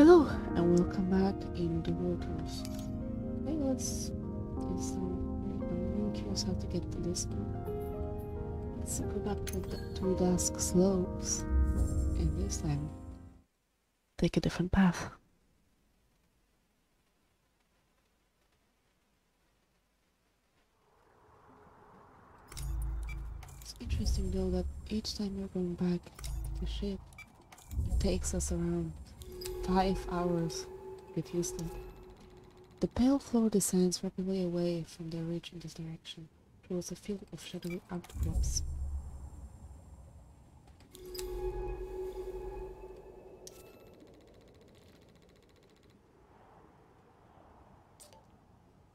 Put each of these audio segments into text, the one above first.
Hello, and welcome back in the waters. Okay, let's get some. I'm curious how to get to this one. Let's go back to the to Dusk Slopes, and this time take a different path. It's interesting though that each time we're going back to the ship, it takes us around five hours get used to it. The pale floor descends rapidly away from the ridge in this direction, towards a field of shadowy outcrops.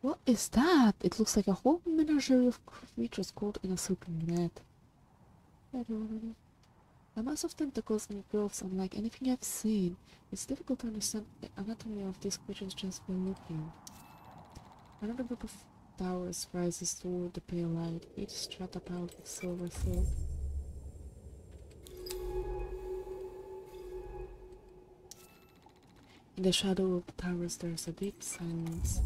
What is that? It looks like a whole menagerie of creatures caught in a silken net. A mass of tentacles and growths unlike anything I've seen. It's difficult to understand the anatomy of these creatures just by looking. Another group of towers rises toward the pale light, each strata piled with silver thread. In the shadow of the towers there's a deep silence.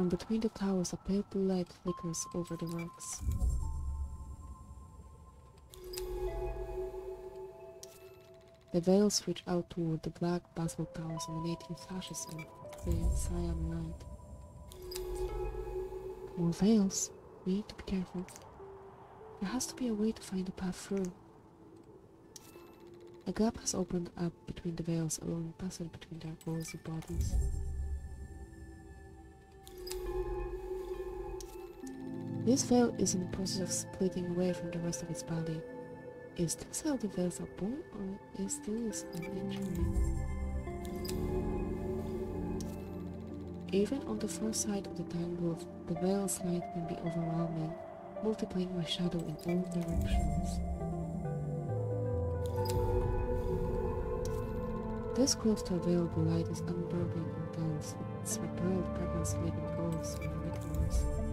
From between the towers a pale blue light flickers over the rocks. The veils reach out toward the black basalt towers emanating flashes of the cyan light. More veils. We need to be careful. There has to be a way to find a path through. A gap has opened up between the veils, allowing passage between their rosy bodies. This veil is in the process of splitting away from the rest of its body. Is this how the veils are born, or is this an injury? Even on the far side of the time tangle, the veil's light can be overwhelming, multiplying my shadow in all directions. This close to a veil, the light is unbearably intense. Its repelled presence leaving ghosts and rituals.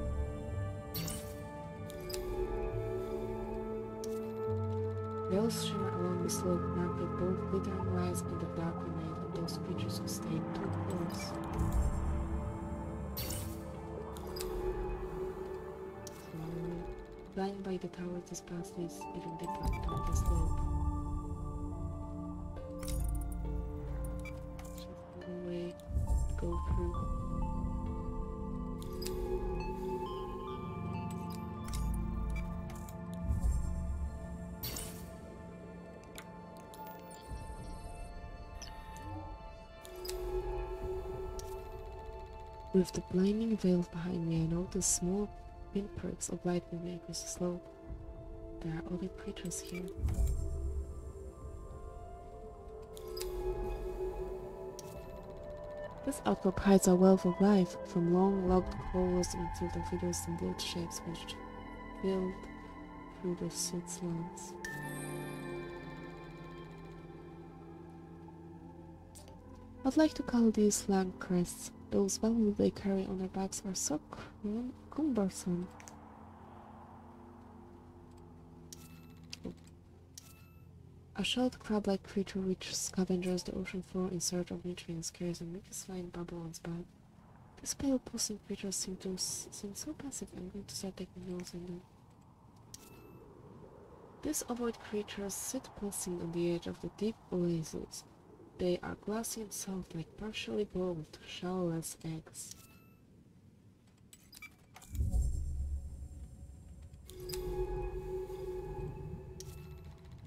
Veils shimmer along the slope, marking bold glittering rise and the dark remain of those creatures who stayed too close. Flying by the tower, leads even deeper down the slope. Just way go through. With the blinding veil behind me, I notice small pinpricks of light moving across the slope. There are other creatures here. This outcrop hides a wealth of life, from long logged corals until the figures and blue shapes which filled through the soot slants. I'd like to call these land crests. Those value they carry on their backs are so cumbersome. A shelled crab-like creature which scavengers the ocean floor in search of nutrients carries a slime bubble on its back. These pale pulsing creatures seem to seem so passive I'm going to start taking notes on them. These ovoid creatures sit pulsing on the edge of the deep oasis. They are glassy and soft like partially boiled, shellless eggs.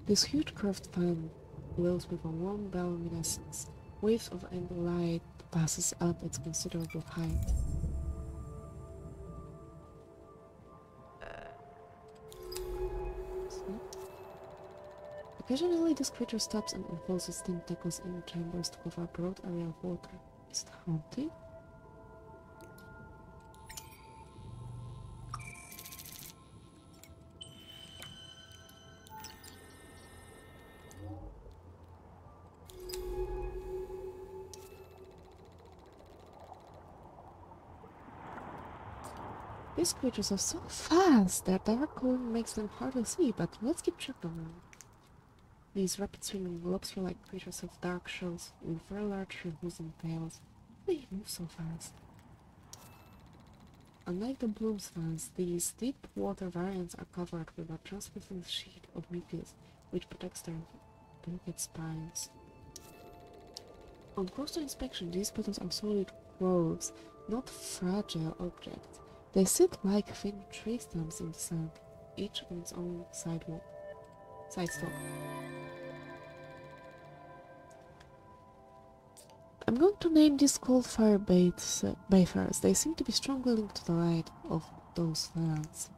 This huge curved fan glows with a warm bioluminescence. Waves of amber light passes up its considerable height. Occasionally, this creature stops and unfolds its tentacles in chambers to cover a broad area of water. Is it haunted? These creatures are so fast. Their dark glow makes them hard to see, but let's keep checking them. These rapid swimming lobster-like creatures have dark shells with very large translucent tails. They move so fast. Unlike the bloom swans, these deep water variants are covered with a translucent sheet of mucus which protects their delicate spines. On closer inspection, these petals are solid growths, not fragile objects. They sit like thin tree stumps in the sand, each on its own sidewalk, side stalk. I'm going to name these cold fire baits, uh, bayfires. They seem to be strongly linked to the light of those lands.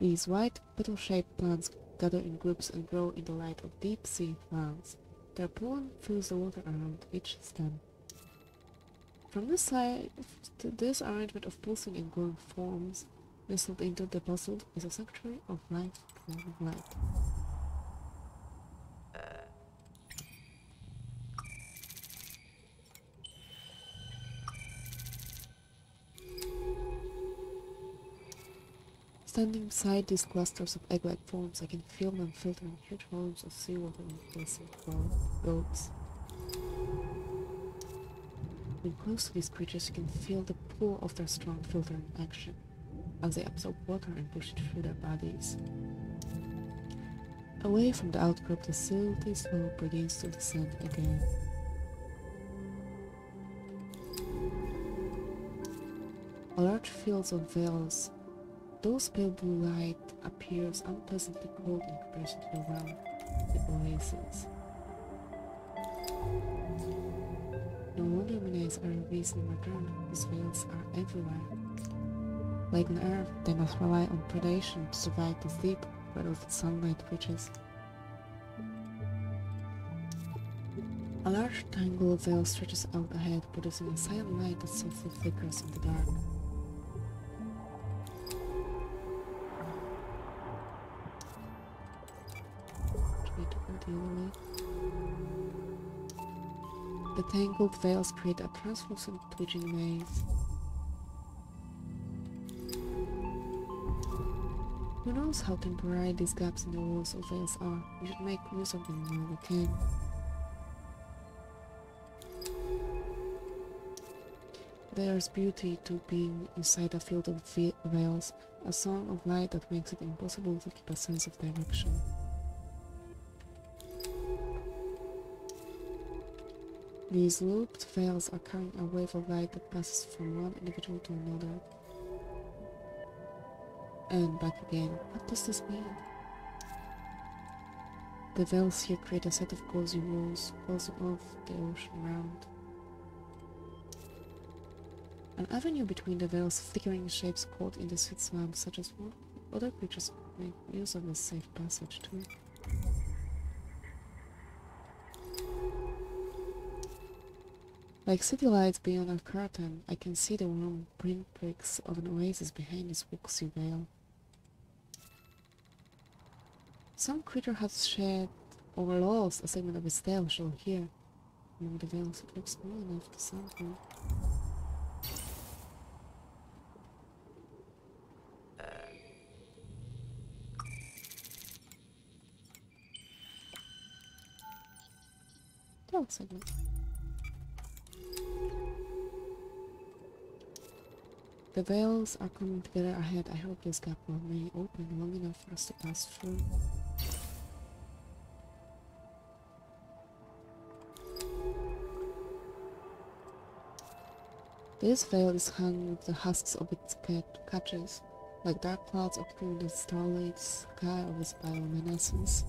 These white petal-shaped plants gather in groups and grow in the light of deep sea lands. Their pollen fills the water around each stem. From this side, to this arrangement of pulsing and glowing forms, nestled into the puzzle is a sanctuary of life and light. Standing beside these clusters of egg-like forms, I can feel them filtering huge volumes of seawater and placing boats. When close to these creatures, you can feel the pull of their strong filtering action, as they absorb water and push it through their bodies. Away from the outcrop, the silty slope begins to descend again. Large fields of veils those pale blue light appears unpleasantly cold in comparison to the well, the oasis. No wonder Minae's are recently modern, these veils are everywhere. Like on Earth, they must rely on predation to survive the deep, where the sunlight reaches. A large tangle of veil stretches out ahead, producing a silent light that softly flickers in the dark. Tangled veils create a translucent twitching maze. Who knows how temporary these gaps in the walls of veils are? We should make use of them while we can. There's beauty to being inside a field of veils, a song of light that makes it impossible to keep a sense of direction. These looped veils are carrying a wave of light that passes from one individual to another. And back again. What does this mean? The veils here create a set of cozy walls, closing off the ocean around. An avenue between the veils, flickering shapes caught in the sweet swamp, such as what other creatures make use of this safe passage too. Like city lights beyond a curtain, I can see the warm pinpricks of an oasis behind this waxy veil. Some creature has shed or lost a segment of its tail shown here. Among the veils, it looks small enough to sample. Segment. The veils are coming together ahead. I hope this gap will remain open long enough for us to pass through. This veil is hung with the husks of its catches, like dark clouds obscuring the starlit sky of its bioluminescence.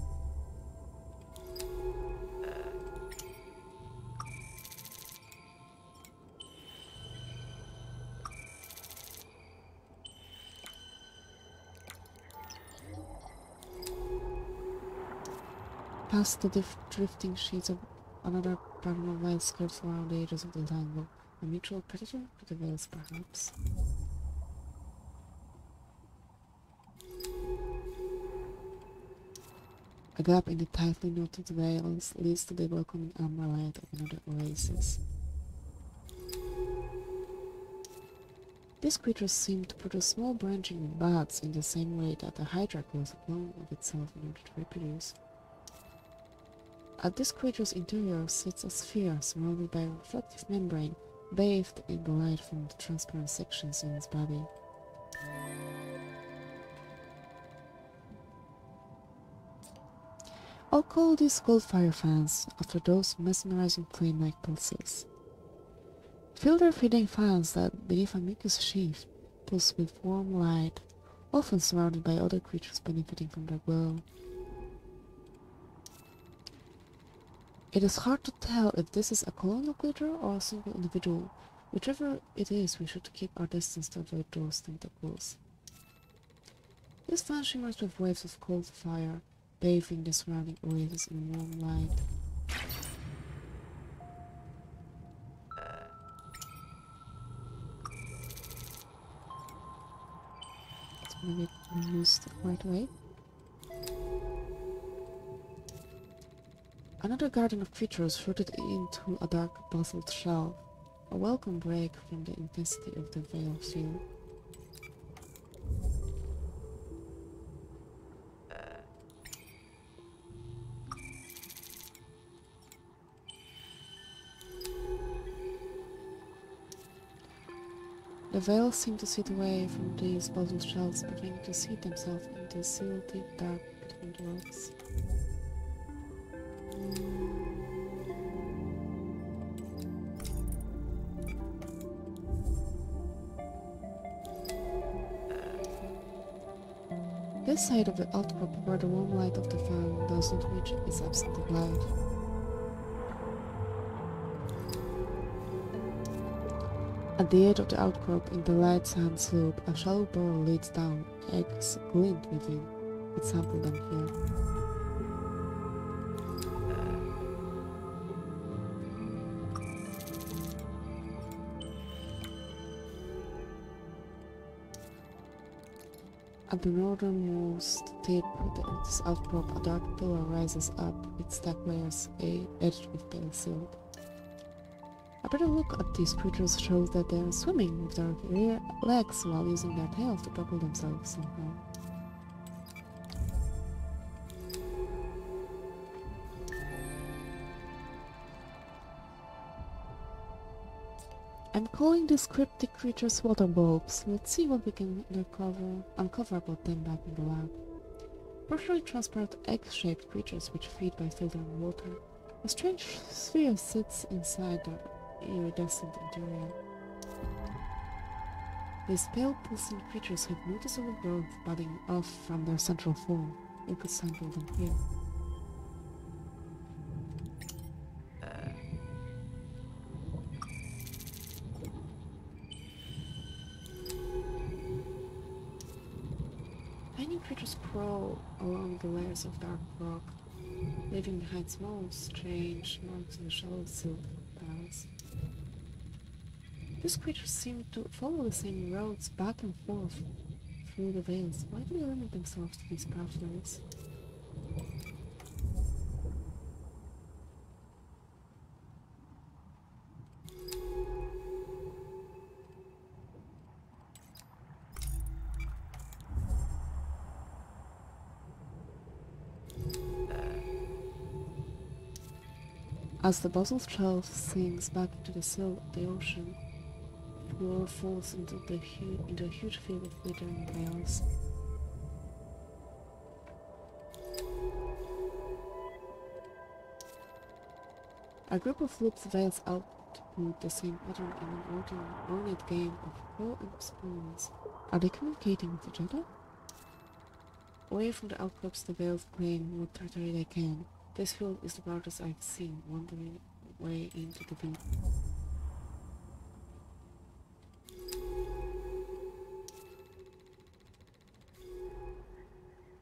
Past the drifting sheets of another of light skirts around the edges of the tangle. A mutual predator to the veils, perhaps. A gap in the tightly knotted veils leads to the welcoming amber light of another oasis. These creatures seem to produce small branching buds in the same way that a hydra grows a clone of itself in order to reproduce. At this creature's interior sits a sphere surrounded by a reflective membrane, bathed in the light from the transparent sections in its body. I'll call these Goldfire fans after those mesmerizing flame-like pulses. Feel their feeding fans that, beneath a mucus sheath, pulse with warm light, often surrounded by other creatures benefiting from their glow. It is hard to tell if this is a colonial creature or a single individual. Whichever it is, we should keep our distance to avoid those tentacles. This fan shimmers with waves of cold fire, bathing the surrounding oasis in warm light. Gonna get used right. Another garden of creatures rooted into a dark basalt shell, a welcome break from the intensity of the veil field. The veils seem to sit away from these basalt shells, beginning to seat themselves into the silty dark between the rocks. Uh, this side of the outcrop where the warm light of the fan does not reach is absent of life. At the edge of the outcrop in the light sand slope, a shallow burrow leads down, eggs glint within. It sampled them here. At the northernmost tip of this outcrop, a dark pillar rises up, its stack layers a edged with silk. A better look at these creatures shows that they are swimming with their rear legs while using their tails to propel themselves somehow. I'm calling these cryptic creatures water bulbs. Let's see what we can uncover, uncover about them back in the lab. Partially transparent egg-shaped creatures which feed by filtering water. A strange sphere sits inside their iridescent interior. These pale pulsing creatures have noticeable growth budding off from their central form. You could sample them here. Creatures crawl along the layers of dark rock, leaving behind small, strange marks in the shallow silk tiles. These creatures seem to follow the same roads back and forth through the veils. Why do they limit themselves to these pathways? As the basalt shelf sinks back into the sill of the ocean, the floor falls into, the hu into a huge field of glittering veils. A group of loops veils output the same pattern in an ornate, game of crow and spoons. Are they communicating with each other? Away from the outcrops the veils claim what territory they can. This field is the largest I've seen, wandering way into the deep.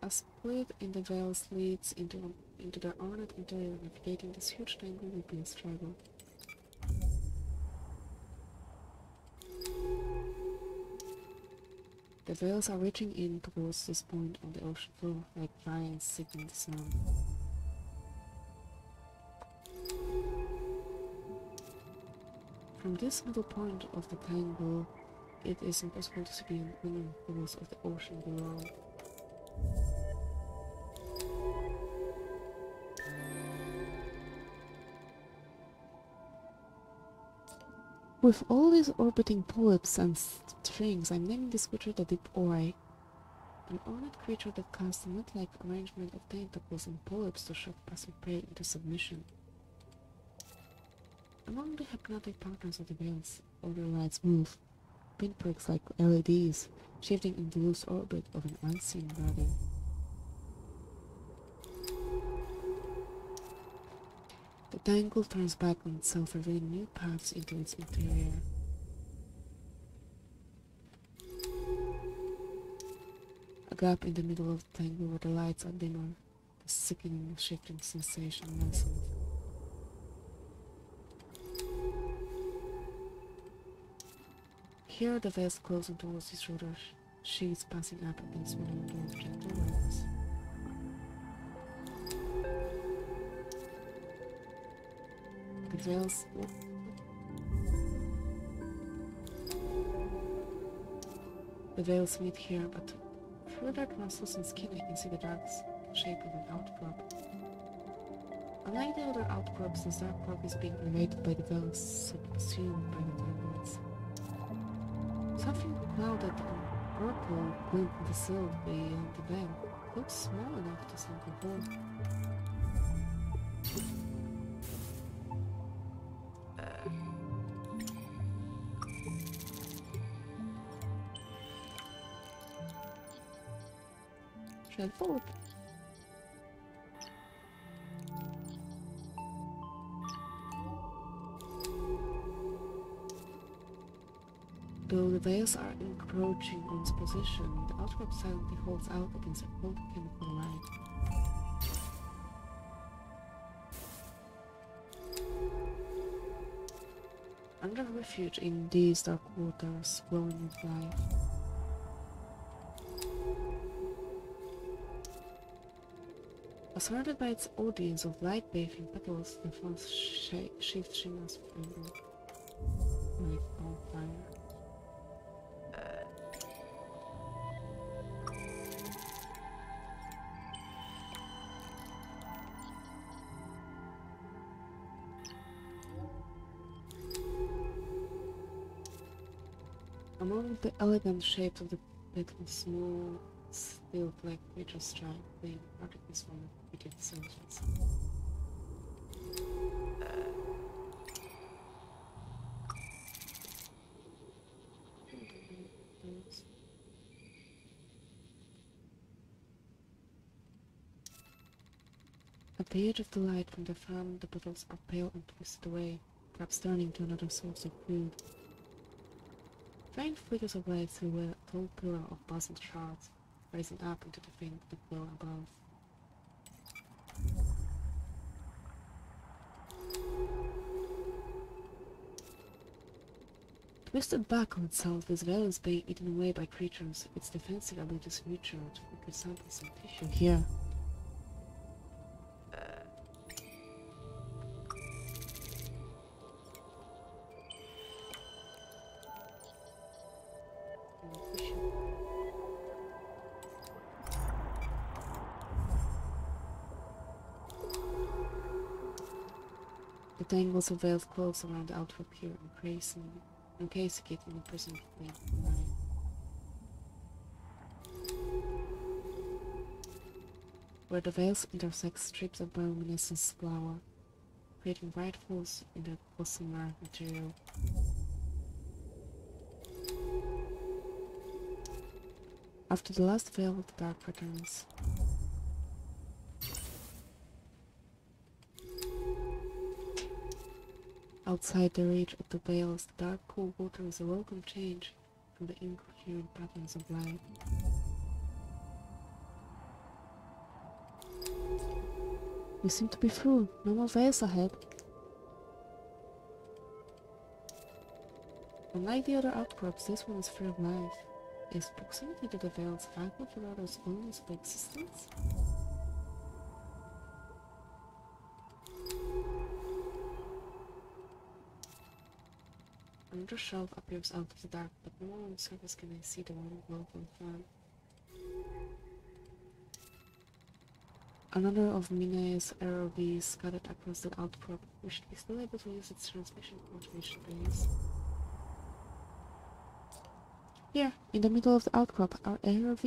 A split in the veils leads into, into the ornate interior, navigating this huge tangle will be a struggle. The veils are reaching in towards this point on the ocean floor, like giants seeking the sun. From this little point of the tangle, it is impossible to see beyond many pools of the ocean below. With all these orbiting polyps and strings, I'm naming this creature the Deep Oi. An ornate creature that casts a net-like arrangement of tentacles and polyps to shock passing prey into submission. Among the hypnotic patterns of the veils, other lights move, pinpricks like LEDs, shifting in the loose orbit of an unseen body. The tangle turns back on itself, revealing new paths into its interior. A gap in the middle of the tangle where the lights are dimmer, the sickening shifting sensation lessens. Here the veils closing towards his shoulders, is passing up and swirling towards gentle waves. The veils The veils meet here, but through their translucent skin I can see the dark shape of an outcrop. Unlike the other outcrops, this dark crop is being invaded by the veils subsumed by the turbulence. Something clouded and purple in the silk beyond the veil looks small enough to sink a hole. Uh. Tread forward. The are encroaching on its position, the outcrop silently holds out against cold chemical light. Under refuge in these dark waters, glowing with life. Surrounded by its audience of light-bathing petals, the false sh shift shimmers like bonfire. Among the elegant shapes of the petals, small, still black creatures strike, playing particles from repeated surface. At the edge of the light from the farm, the petals are pale and twisted away, perhaps turning to another source of food. Faint flickers light silhouette a tall pillar of basalt shards, rising up into the faint glow above. Twisted back on itself, as well as being eaten away by creatures, its defensive abilities nurtured with samples and tissue here. The tangles of veiled clothes around the outward here increasing, encasing it in a prison of night. Where the veils intersect strips of bioluminescence flower, creating bright holes in the gossamer material. After the last veil, the dark returns. Outside the reach of the veils, the dark cool water is a welcome change from the incoherent patterns of light. We seem to be through. No more veils ahead. Unlike the other outcrops, this one is free of life. Is proximity to the veils vital Rado's illness by existence? Another shelf appears out of the dark, but no one on the surface can I see the warm glow from fan. Another of Minae's ROVs scattered across the outcrop. We should be still able to use its transmission coordination base. Here, in the middle of the outcrop, our ARV.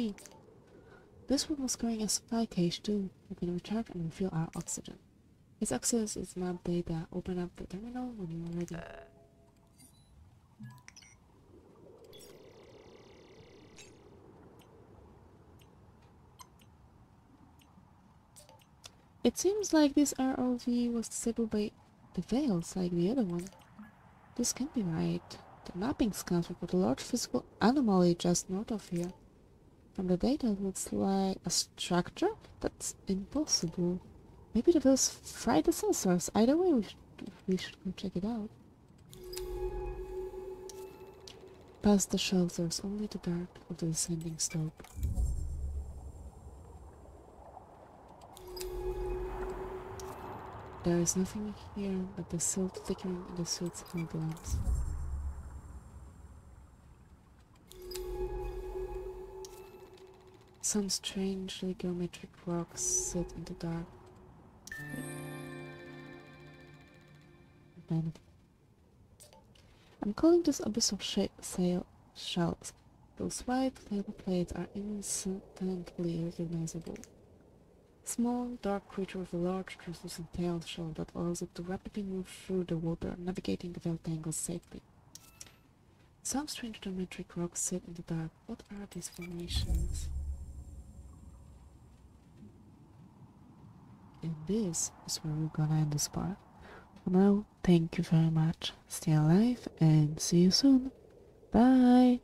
This one was carrying a supply cage too. We can recharge and refill our oxygen. Its access is map data. Open up the terminal when you are ready. Uh, It seems like this ROV was disabled by the Veils like the other one. This can't be right. The mapping scans report a large physical anomaly just north of here. From the data it looks like a structure? That's impossible. Maybe the Veils fried the sensors. Either way we should, we should go check it out. Past the shelters, only the dark of the descending slope. There is nothing here but the silt flickering in the suit's headlamps. Some strangely geometric rocks sit in the dark. I'm calling this abyssal shape sail shells. Those white label plates are instantly recognizable. Small, dark creature with a large translucent tail shell that allows it to rapidly move through the water, navigating the veil tangles safely. Some strange geometric rocks sit in the dark. What are these formations? And this is where we're gonna end this part. For now, thank you very much. Stay alive and see you soon. Bye!